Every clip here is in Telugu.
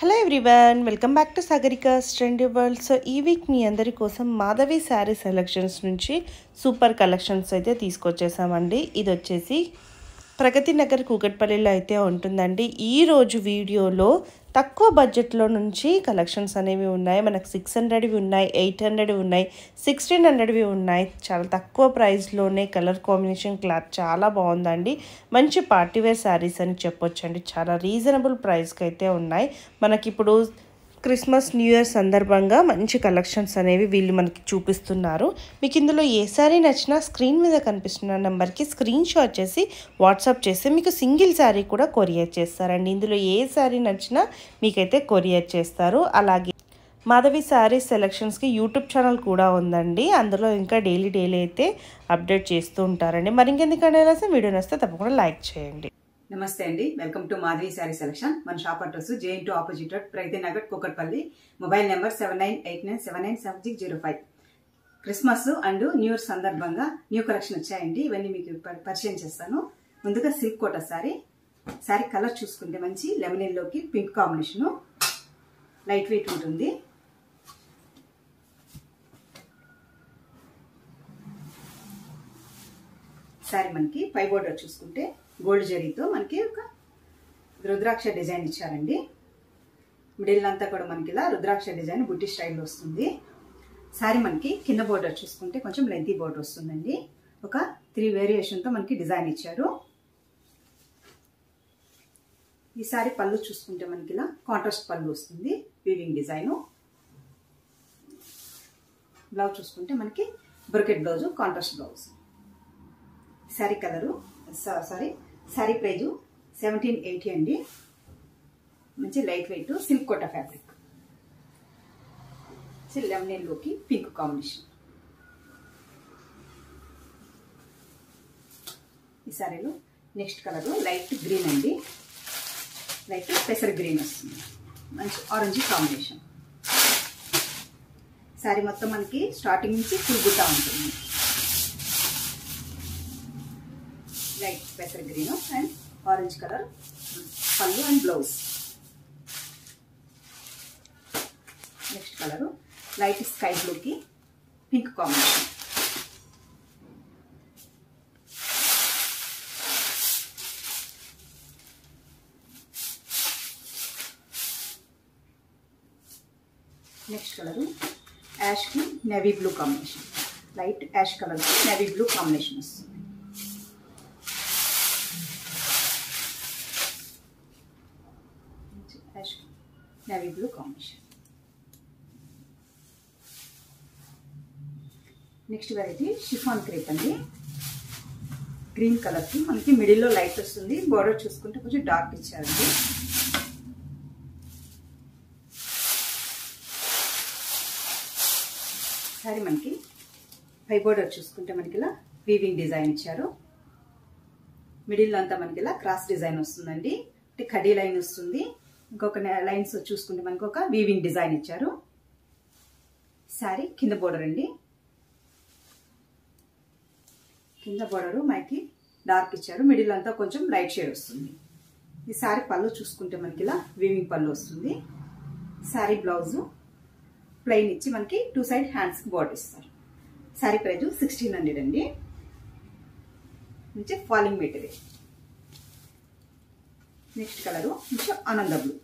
Hello everyone welcome back to Sagarika trend world so ఈ వీక్ మీ అందరి కోసం మాధవి శారీ సెలెక్షన్స్ నుంచి సూపర్ కలెక్షన్స్ అయితే తీసుకొచ్చేసామండి. ఇది వచ్చేసి ప్రగతి నగర్ కూకట్పల్లిలో అయితే ఉంటుందండి. ఈరోజు వీడియోలో తక్కువ బడ్జెట్లో నుంచి కలెక్షన్స్ అనేవి ఉన్నాయి. మనకు సిక్స్ హండ్రెడ్వి ఉన్నాయి ఎయిట్ హండ్రెడ్వి ఉన్నాయి సిక్స్టీన్ హండ్రెడ్వి ఉన్నాయి. చాలా తక్కువ ప్రైస్లోనే కలర్ కాంబినేషన్ క్లాత్ చాలా బాగుందండి. మంచి పార్టీవేర్ శారీస్ అని చెప్పొచ్చండి. చాలా రీజనబుల్ ప్రైస్కి అయితే ఉన్నాయి. మనకిప్పుడు క్రిస్మస్ న్యూ ఇయర్ సందర్భంగా మంచి కలెక్షన్స్ అనేవి వీళ్ళు మనకి చూపిస్తున్నారు. మీకు ఇందులో ఏ శారీ నచ్చినా స్క్రీన్ మీద కనిపిస్తున్న నెంబర్కి స్క్రీన్ షాట్ చేసి వాట్సాప్ చేస్తే మీకు సింగిల్ శారీ కూడా కొరియర్ చేస్తారండి. ఇందులో ఏ శారీ నచ్చినా మీకైతే కొరియర్ చేస్తారు. అలాగే మాధవి శారీ సెలెక్షన్స్కి యూట్యూబ్ ఛానల్ కూడా ఉందండి. అందులో ఇంకా డైలీ డైలీ అయితే అప్డేట్ చేస్తూ ఉంటారండి. మరి ఇంకెందుకంటే వీడియో నచ్చితే తప్పకుండా లైక్ చేయండి. నమస్తే అండి. Welcome to Madhavi sari selection. మన shop address JNTU opposite road Pragathi Nagar Kukatpally. Mobile number seven nine eight nine seven nine seven six zero five. Christmas and new year సందర్భంగా న్యూ కలెక్షన్ వచ్చాయండి. ఇవన్నీ మీకు పరిచయం చేస్తాను. ముందుగా సిల్క్ కోట శారీ. శారీ కలర్ చూసుకుంటే మంచి లెమన్ ఎల్లోకి పింక్ కాంబినేషన్. లైట్ వెయిట్ ఉంటుంది. శారీ మనకి పై బోర్డర్ చూసుకుంటే గోల్డ్ జరీతో మనకి ఒక రుద్రాక్ష డిజైన్ ఇచ్చారండి. మిడిల్ అంతా కూడా మనకి ఇలా రుద్రాక్ష డిజైన్ బుట్టి స్టైల్లో వస్తుంది. శారీ మనకి కింద బోర్డర్ చూసుకుంటే కొంచెం లెంతీ బోర్డర్ వస్తుందండి. ఒక త్రీ వేరియేషన్తో మనకి డిజైన్ ఇచ్చారు. ఈ శారీ పళ్ళు చూసుకుంటే మనకి ఇలా కాంట్రాస్ట్ పళ్ళు వస్తుంది వీవింగ్ డిజైను. బ్లౌజ్ చూసుకుంటే మనకి brocade blouse contrast blouse. Sari colour sorry sari price seventeen eighty అండి. మంచి light weight silk Kota fabric. లెమనెల్లోకి pink combination. ఈ సారీలు నెక్స్ట్ కలరు లైట్ గ్రీన్ అండి. లైట్ పెసర్ గ్రీన్ వస్తుంది. మంచి ఆరెంజ్ కాంబినేషన్. శారీ మొత్తం మనకి స్టార్టింగ్ నుంచి ఫుల్ ఉంటుంది. Light green and orange colour పళ్ళు and blouse. Next colour light sky బ్లూకి pink combination. Next colour Yaskhi navy blue combination light ash కలర్కి నేవీ బ్లూ కాంబినేషన్ వస్తుంది ash navy blue combination. Next variety chiffon crepe అండి. గ్రీన్ కలర్కి మనకి మిడిల్లో లైట్ వస్తుంది బోర్డర్ చూసుకుంటే కొంచెం డార్క్ ఇచ్చారండి. సారీ మనకి పై బోర్డర్ చూసుకుంటే మనకి ఇలా వీవింగ్ డిజైన్ ఇచ్చారు. మిడిల్లో అంతా మనకి ఇలా క్రాస్ డిజైన్ వస్తుందండి. అంటే కడీ లైన్ వస్తుంది. ఇంకొక లైన్స్ చూసుకుంటే మనకి ఒక వీవింగ్ డిజైన్ ఇచ్చారు. శారీ కింద బోర్డర్ అండి. కింద బోర్డరు మనకి డార్క్ ఇచ్చారు. మిడిల్ అంతా కొంచెం లైట్ షేడ్ వస్తుంది. ఈ శారీ పళ్ళు చూసుకుంటే మనకి ఇలా వీవింగ్ పళ్ళు వస్తుంది. శారీ బ్లౌజు ప్లెయిన్ ఇచ్చి మనకి టూ సైడ్ హ్యాండ్స్కి బోర్డర్ ఇస్తారు. శారీ ప్రైజు సిక్స్టీన్ హండ్రెడ్ అండి. మంచి ఫాలింగ్ మెటీరియల్ నెక్స్ట్ కలరు కొంచెం ఆనంద బ్లూ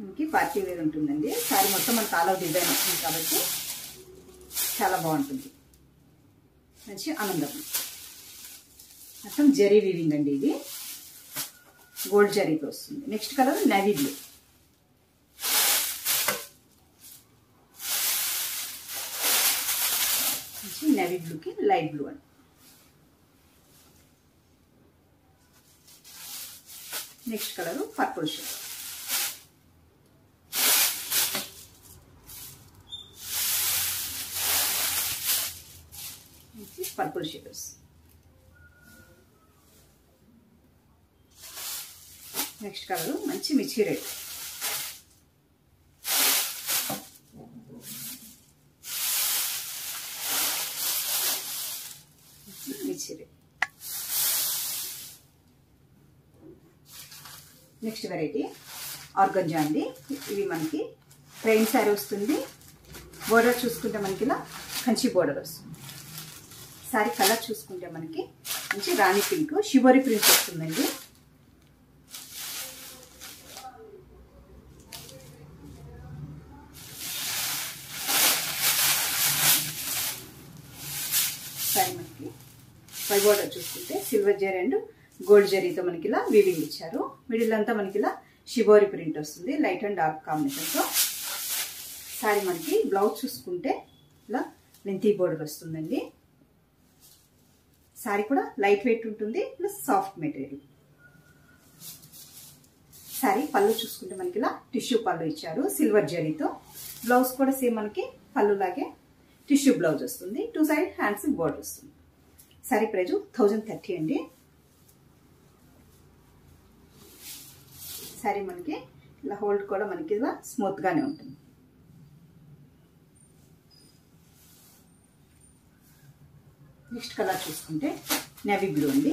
మనకి పార్టీ వేర్ ఉంటుందండి. సారీ మొత్తం మనకి ఆల్ అవుట్ డిజైన్ వస్తుంది కాబట్టి చాలా బాగుంటుంది. మంచి ఆనంద బ్లూ మొత్తం జరీ వీవింగ్ అండి ఇది. గోల్డ్ జరీతో వస్తుంది. Next colour navy blue. Navy బ్లూకి లైట్ బ్లూ అండి. Next colour purple shade. Purple shades next colour మంచి మిర్చి రెడ్ మిర్చి రెడ్ నెక్స్ట్ వెరైటీ ఆర్గంజా అండి. ఇవి మనకి ట్రైన్ శారీ వస్తుంది. బోర్డర్ చూసుకుంటే మనకి ఇలా కంచి బోర్డర్ వస్తుంది. శారీ కలర్ చూసుకుంటే మనకి మంచి రాణి పింక్ షివరి ప్రింట్ వస్తుందండి. శారీ మనకి పై బోర్డర్ చూసుకుంటే సిల్వర్ జరీ అండ్ గోల్డ్ జరీతో మనకి ఇలా వీవింగ్ ఇచ్చారు. మిడిల్ అంతా మనకి ఇలా షిబోరి ప్రింట్ వస్తుంది. లైట్ అండ్ డార్క్ కాంబినేషన్తో సారీ మనకి బ్లౌజ్ చూసుకుంటే ఇలా లెంతీ బోర్డర్ వస్తుందండి. సారీ కూడా లైట్ వెయిట్ ఉంటుంది ప్లస్ సాఫ్ట్ మెటీరియల్ సారీ పళ్ళు చూసుకుంటే మనకి ఇలా టిష్యూ పళ్ళు ఇచ్చారు సిల్వర్ జరీతో. బ్లౌజ్ కూడా సేమ్ మనకి పళ్ళు లాగే టిష్యూ బ్లౌజ్ వస్తుంది. టూ సైడ్ హ్యాండ్స్ బోర్డర్ వస్తుంది. సారీ ప్రైజు థౌజండ్ థర్టీ అండి. శారీ మనకి ఇలా హోల్డ్ కూడా మనకి ఇలా స్మూత్గానే ఉంటుంది. నెక్స్ట్ కలర్ చూసుకుంటే నేవీ బ్లూ అండి.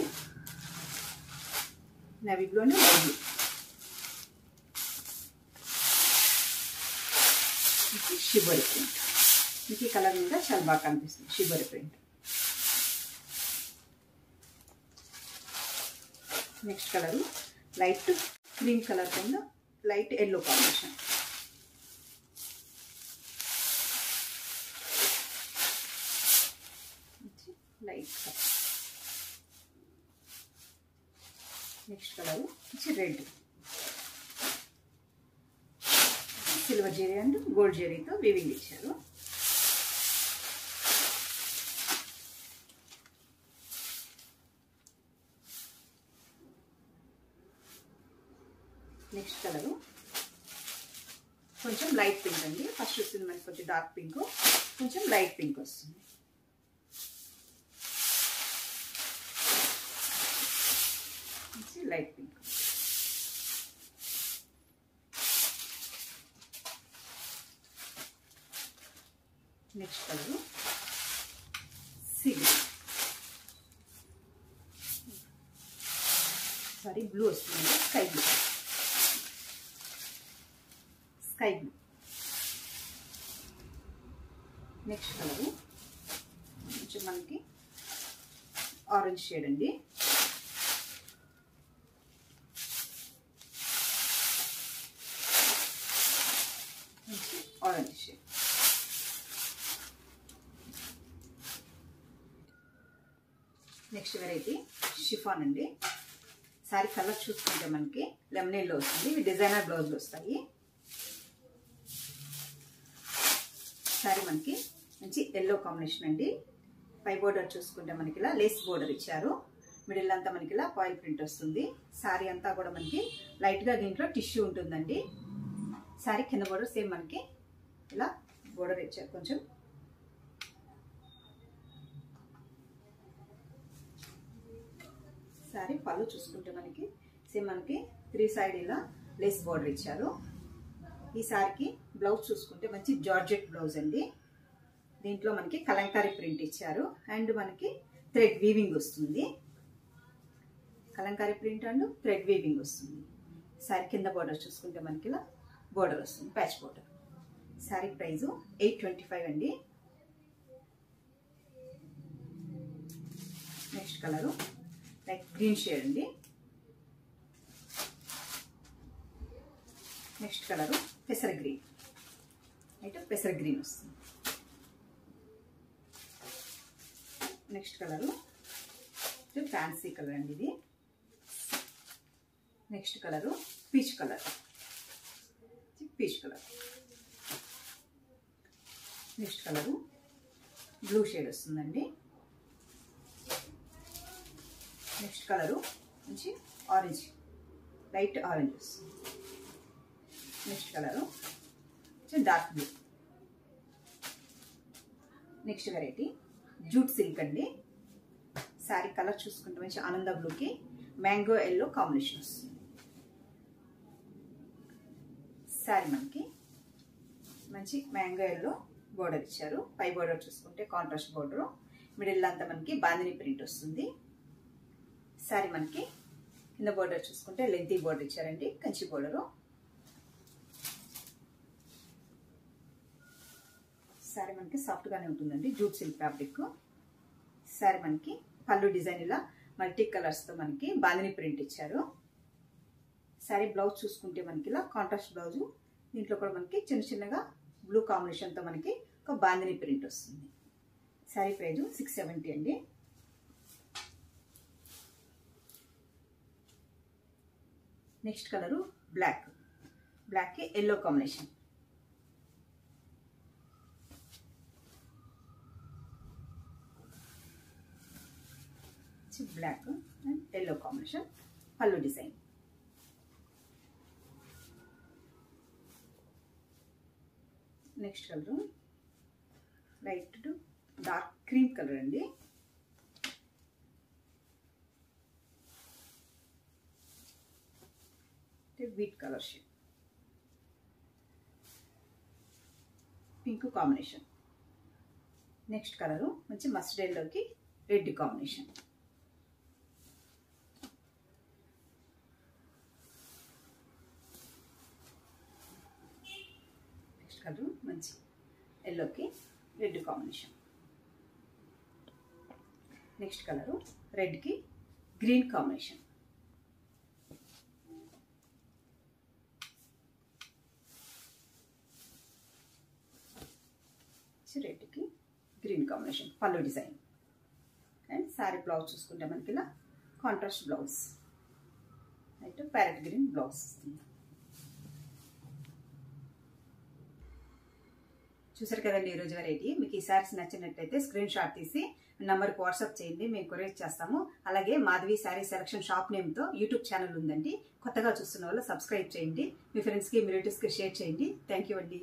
నేవీ బ్లూ అండి వైట్ బ్లూ షిబరి ప్రింట్ మీకు ఈ కలర్ మీద చాలా బాగా కనిపిస్తుంది shibori print next colour light cream colour కింద light yellow combination. Light next colour వచ్చి రెడ్. సిల్వర్ జెరీ అండ్ గోల్డ్ జెరీతో వీవింగ్ ఇచ్చారు నెక్స్ట్ కలరు. కొంచెం లైట్ పింక్ అండి. ఫస్ట్ వస్తుంది మనకి కొంచెం డార్క్ పింక్. కొంచెం లైట్ పింక్ వస్తుంది. Light pink. Next colour. Silver sari blue వస్తుంది. Sky blue. Sky blue next colour. కొంచెం మనకి ఆరెంజ్ షేడ్ అండి. Orange shade next variety chiffon అండి. సారీ కలర్ చూసుకుంటే మనకి లెమనేల్లో వస్తుంది. ఇవి డిజైనర్ బ్లౌజ్లు వస్తాయి. సారీ మనకి మంచి ఎల్లో కాంబినేషన్ అండి. పై బోర్డర్ చూసుకుంటే మనకి ఇలా లేస్ బోర్డర్ ఇచ్చారు. మిడిల్ అంతా మనకి ఇలా పాయిల్ ప్రింట్ వస్తుంది. శారీ అంతా కూడా మనకి లైట్గా దీంట్లో టిష్యూ ఉంటుందండి. శారీ కింద బోర్డర్ సేమ్ మనకి ఇలా బోర్డర్ ఇచ్చారు కొంచెం. సారీ పళ్ళు చూసుకుంటే మనకి సేమ్ మనకి త్రీ సైడ్ ఇలా లేస్ బోర్డర్ ఇచ్చారు. ఈ సారికి బ్లౌజ్ చూసుకుంటే మంచి జార్జెట్ బ్లౌజ్ అండి. దీంట్లో మనకి కలంకారీ ప్రింట్ ఇచ్చారు. అండ్ మనకి థ్రెడ్ వీవింగ్ వస్తుంది. Kalamkari print and thread weaving వస్తుంది. సారీ కింద బోర్డర్ చూసుకుంటే మనకి ఇలా బోర్డర్ వస్తుంది. Patch border sari price eight twenty five అండి. Next colour like green shade అండి. నెక్స్ట్ కలరు పెసర గ్రీన్. అయితే పెసర గ్రీన్ వస్తుంది. నెక్స్ట్ కలరు ఫ్యాన్సీ కలర్ అండి ఇది. Next colour peach colour. Peach colour. Next colour blue shade వస్తుందండి. నెక్స్ట్ కలరు మంచి ఆరెంజ్ లైట్ ఆరెంజ్ వస్తుంది. Next colour. Dark blue. Next variety. Jute silk అండి. శారీ కలర్ చూసుకుంటే మంచి ఆనంద బ్లూకి మ్యాంగో ఎల్లో కాంబినేషన్ వస్తుంది. శారీ మనకి మంచి మ్యాంగో ఎల్లో బోర్డర్ ఇచ్చారు. పై బోర్డర్ చూసుకుంటే కాంట్రాస్ట్ బోర్డరు. మిడిల్ అంతా మనకి బాందిని ప్రింట్ వస్తుంది. శారీ మనకి కింద బోర్డర్ చూసుకుంటే లెంతీ బోర్డర్ ఇచ్చారండి. కంచి బోర్డరు. సారీ మనకి సాఫ్ట్గానే ఉంటుందండి జూట్ సిల్క్ ఫ్యాబ్రిక్ సారీ మనకి పళ్ళు డిజైన్ ఇలా మల్టీ కలర్స్తో మనకి బాలిని ప్రింట్ ఇచ్చారు. సారీ బ్లౌజ్ చూసుకుంటే మనకి ఇలా కాంట్రాస్ట్ బ్లౌజు దీంట్లో కూడా మనకి చిన్న చిన్నగా బ్లూ కాంబినేషన్తో మనకి ఒక బాందిని ప్రింట్ వస్తుంది. సారీ ప్రైజు సిక్స్ సెవెంటీ అండి. Next colour black బ్లాక్కి yellow combination black and yellow combination పళ్ళు design next colour light to dark cream colour అండి. Wheat colour shade pink combination next colour మంచి మస్టర్డ్ ఎల్లోకి రెడ్ కాంబినేషన్ నెక్స్ట్ కలర్ మంచి ఎల్లోకి రెడ్ కాంబినేషన్ నెక్స్ట్ కలరు రెడ్కి గ్రీన్ కాంబినేషన్ రెడ్కి గ్రీన్ కాంబినేషన్ పళ్ళు డిజైన్ అండ్ శారీ బ్లౌజ్ చూసుకుంటే మనకి ఇలా కాంట్రాస్ట్ బ్లౌజ్ అయితే ప్యారెట్ గ్రీన్ బ్లౌజ్ వస్తుంది చూసారు కదండి ఈరోజు వెరైటీ మీకు ఈ శారీస్ నచ్చినట్లయితే స్క్రీన్ షాట్ తీసి నంబర్కి వాట్సాప్ చేయండి మేము కొరియర్ చేస్తాము. అలాగే మాధవి శారీ సెలక్షన్ షాప్ నేమ్తో యూట్యూబ్ ఛానల్ ఉందండి. కొత్తగా చూస్తున్న వాళ్ళు సబ్స్క్రైబ్ చేయండి. మీ ఫ్రెండ్స్కి మీ రిలేటివ్స్కి షేర్ చేయండి. థ్యాంక్ యూ అండి.